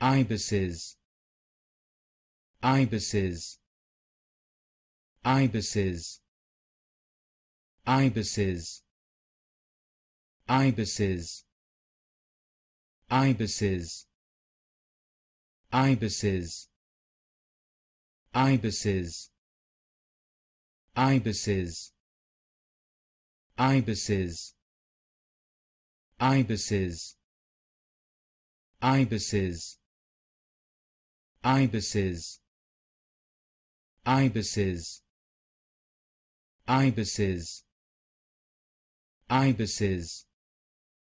ibises ibises ibises ibises ibises ibises ibises ibises ibises ibises ibises ibises ibises. Ibises. Ibises. Ibises